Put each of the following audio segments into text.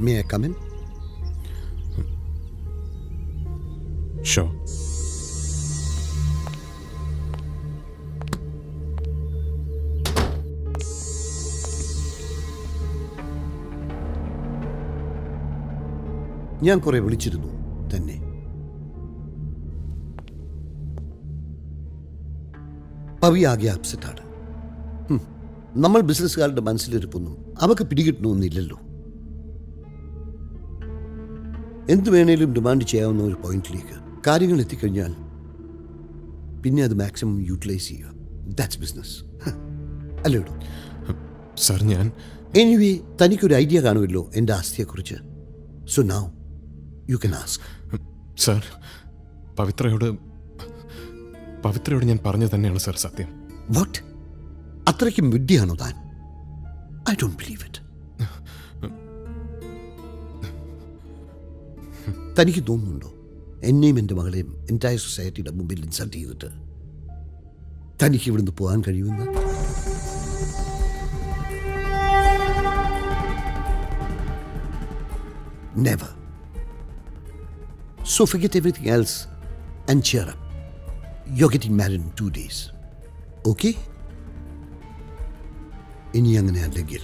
May come in? Sure. ഞാൻ കുറെ വിളിച്ചിരുന്നു തന്നെ പവി ആകെ അപ്സെറ്റാണ് നമ്മൾ ബിസിനസ്സുകാരുടെ മനസ്സിലിരിപ്പൊന്നും അവക്ക് പിടികിട്ടണമെന്നില്ലല്ലോ എന്ത് വേണേലും ഡിമാൻഡ് ചെയ്യാവുന്ന ഒരു പോയിന്റിലേക്ക് കാര്യങ്ങൾ എത്തിക്കഴിഞ്ഞാൽ പിന്നെ അത് മാക്സിമം യൂട്ടിലൈസ് ചെയ്യുക. ദാറ്റ്സ് ബിസിനസ് അല്ലേ സർ ഞാൻ എനിവേ തനിക്കൊരു ഐഡിയ കാണുമല്ലോ എന്റെ ആസ്തിയെക്കുറിച്ച്. So now you can ask sir പവിത്രയോട് പവിത്രയോട് ഞാൻ പറഞ്ഞു തന്നെയാണ് സർ സത്യം. വാട്ട് അത്രയ്ക്കും വിഡ്ഢിയാണോ താൻ? ഐ ഡോണ്ട് ബിലീവ് ഇറ്റ് തനിക്ക് തോന്നുന്നുണ്ടോ? എന്നെയും എന്റെ മകളെയും എന്റയർ സൊസൈറ്റിയുടെ മുമ്പിൽ ഇൻസൾട്ട് ചെയ്തിട്ട് തനിക്ക് ഇവിടുന്ന് പോകാൻ കഴിയുമെന്ന്? Never so forget everything else and cheer up you getting married in two days okay ഇനി അങ്ങനെ അല്ലെങ്കിൽ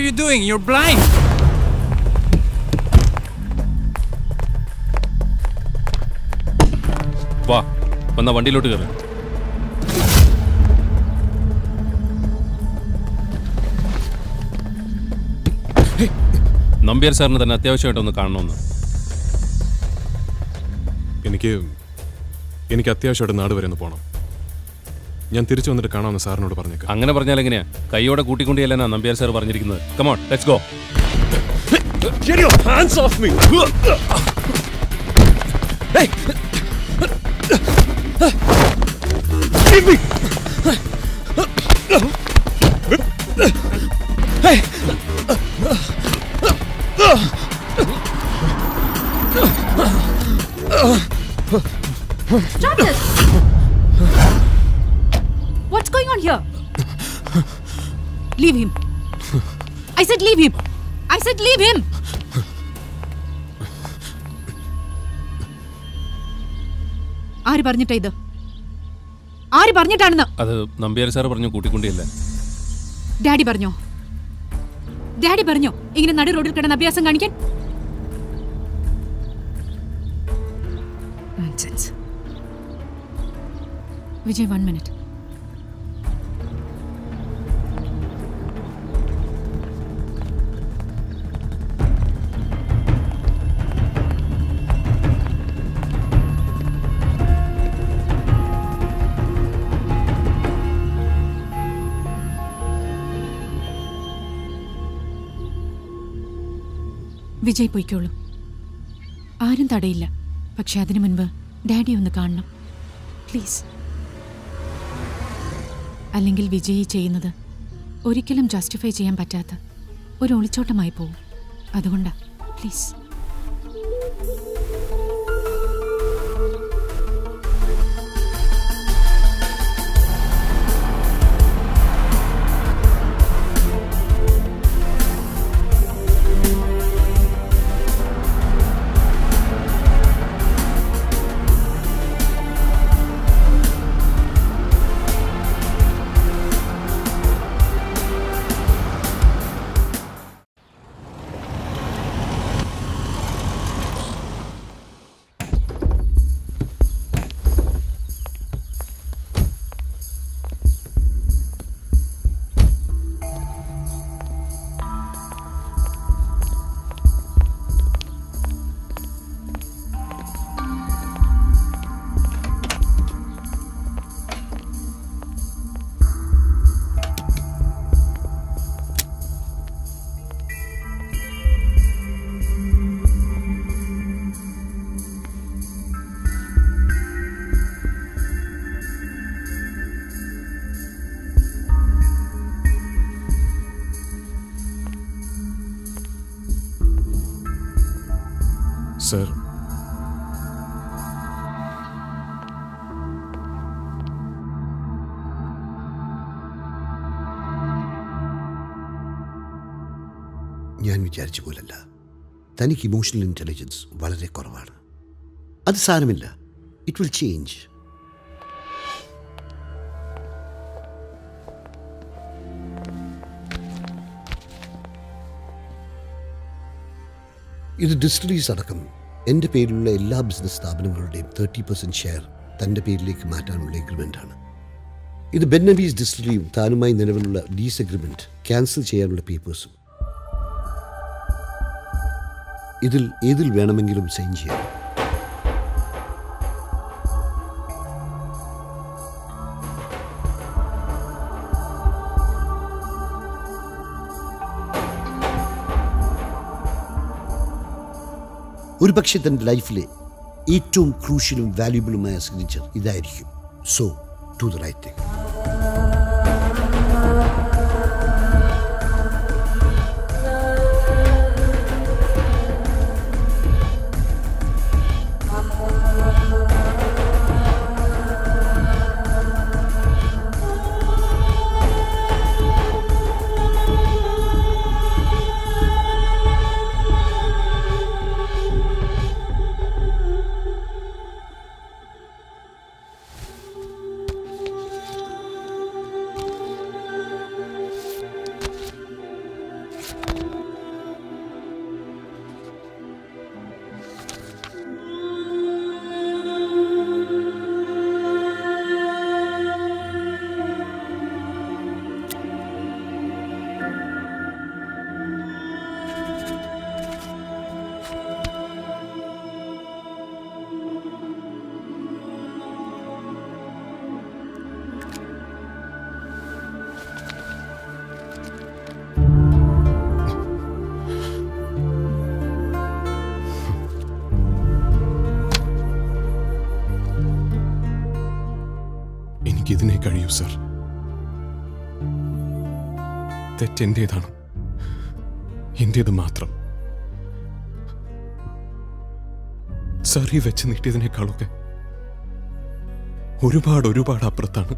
you doing? You're blind! വാ വന്ന വണ്ടിയിലോട്ട് കയറി നമ്പ്യാർ സാറിന് തന്നെ അത്യാവശ്യമായിട്ടൊന്ന് കാണണമെന്ന് എനിക്ക് എനിക്ക് അത്യാവശ്യമായിട്ട് നാട് വരെ ഒന്ന് പോകണം ഞാൻ തിരിച്ചു വന്നിട്ട് കാണാമെന്ന് സാറിനോട് പറഞ്ഞേക്കാം അങ്ങനെ പറഞ്ഞാൽ എങ്ങനെയാ കൈയോടെ കൂട്ടിക്കൊണ്ടിയല്ലെന്നാ നമ്പ്യാർ സാർ പറഞ്ഞിരിക്കുന്നത് come on let's go Get your hands off me! Hey! ആര് പറഞ്ഞിട്ടാ ഇത്? ആര് പറഞ്ഞിട്ടാണെന്ന്? അത് നമ്പ്യാർ സാർ പറഞ്ഞു കൂട്ടിക്കൊണ്ടിയല്ല. ഡാഡി പറഞ്ഞോ? ഡാഡി പറഞ്ഞോ? ഇങ്ങനെ നടു റോഡിൽ കിടന്ന് അഭ്യാസം കാണിക്കാൻ. വിജയ് വൺ മിനിറ്റ് വിജയ് പൊയ്ക്കോളൂ. ആരും തടയില്ല. പക്ഷെ അതിനു മുൻപ് ഡാഡി ഒന്ന് കാണണം. പ്ലീസ്. അല്ലെങ്കിൽ വിജയ് ചെയ്യുന്നത് ഒരിക്കലും ജസ്റ്റിഫൈ ചെയ്യാൻ പറ്റാത്ത ഒരു ഒളിച്ചോട്ടമായി പോവും. അതുകൊണ്ടാണ് പ്ലീസ്. സർ. ഞാൻ വിചാരിച്ച പോലല്ല. തനിക്ക് ഇമോഷണൽ ഇന്റലിജൻസ് വളരെ കുറവാണ്. അത് സാരമില്ല. ഇറ്റ് വിൽ ചേഞ്ച് ഇത് ഡിസ്റ്റിലീസ് അടക്കം എന്റെ പേരിലുള്ള എല്ലാ ബിസിനസ് സ്ഥാപനങ്ങളുടെയും തേർട്ടി പെർസെന്റ് ഷെയർ തന്റെ പേരിലേക്ക് മാറ്റാനുള്ള എഗ്രിമെന്റാണ് ഇത് ബെന്നബീസ് ഡിസ്റ്റിലറിയും താനുമായി നിലവിലുള്ള ലീസ് എഗ്രിമെന്റ് ക്യാൻസൽ ചെയ്യാനുള്ള പേപ്പേഴ്സും ഇതിൽ ഏതിൽ വേണമെങ്കിലും സൈൻ ചെയ്യാം. ഒരു പക്ഷേ തന്റെ ലൈഫിലെ ഏറ്റവും ക്രൂഷ്യലും വാല്യുബിളുമായ സിഗ്നേച്ചർ ഇതായിരിക്കും. So to the right thing എനിക്കിതിനെ കഴിയൂ സർ. തെറ്റെന്റേതാണ് എന്റേത് മാത്രം. സർ ഈ വെച്ച് നീട്ടിയതിനേക്കാളൊക്കെ ഒരുപാട് ഒരുപാട് അപ്പുറത്താണ്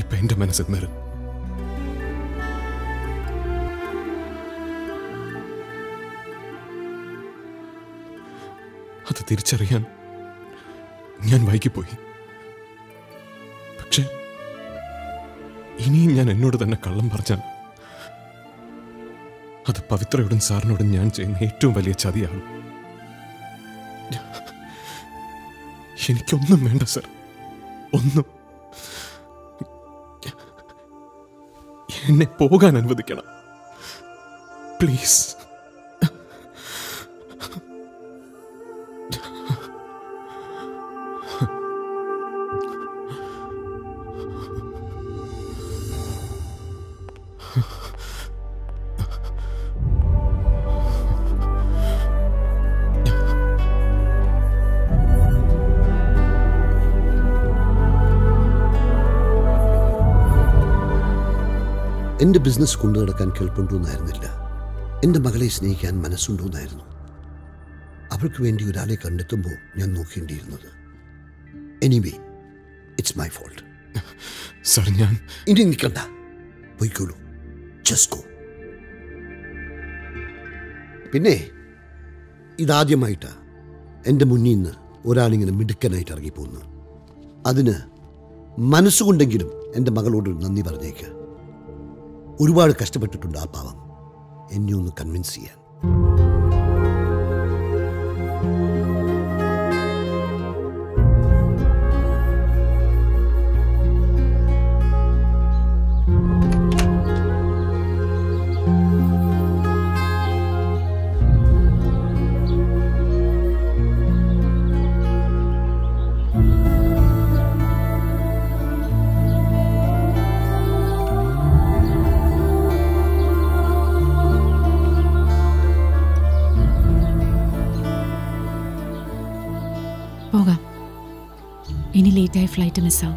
ഇപ്പൊ എന്റെ മനസ്സിൽ നിന്നത് അത് തിരിച്ചറിയാൻ ഞാൻ വൈകിപ്പോയി. ഇനിയും ഞാൻ എന്നോട് തന്നെ കള്ളം പറഞ്ഞാൽ അത് പവിത്രയോടും സാറിനോടും ഞാൻ ചെയ്യുന്ന ഏറ്റവും വലിയ ചതിയാണ്. എനിക്കൊന്നും വേണ്ട സർ. ഒന്നും. എന്നെ പോകാൻ അനുവദിക്കണം. പ്ലീസ്. എന്റെ ബിസിനസ് കൊണ്ടു നടക്കാൻ കേൾപ്പുണ്ടോന്നായിരുന്നില്ല. എന്റെ മകളെ സ്നേഹിക്കാൻ മനസ്സുണ്ടോന്നായിരുന്നു. അവൾക്ക് വേണ്ടി ഒരാളെ കണ്ടെത്തുമ്പോൾ ഞാൻ നോക്കേണ്ടിയിരുന്നത്. Anyway it's my fault sir ഞാൻ ഇനി നിൽക്കണ്ട. പോയിക്കോളൂ. ജസ്കോ പിന്നെ ഇതാദ്യമായിട്ടാ എന്റെ മുന്നിൽ നിന്ന് ഒരാളിങ്ങനെ മിടുക്കനായിട്ട് ഇറങ്ങിപ്പോകുന്നു അതിന് മനസ്സുകൊണ്ടെങ്കിലും എന്റെ മകളോട് നന്ദി പറഞ്ഞേക്ക്. ഒരുപാട് കഷ്ടപ്പെട്ടിട്ടുണ്ട് ആ പാവം. എന്നെ ഒന്ന് കൺവിൻസ് ചെയ്യാൻ. ലേറ്റായി ഫ്ലൈറ്റ് മിസ്സാവും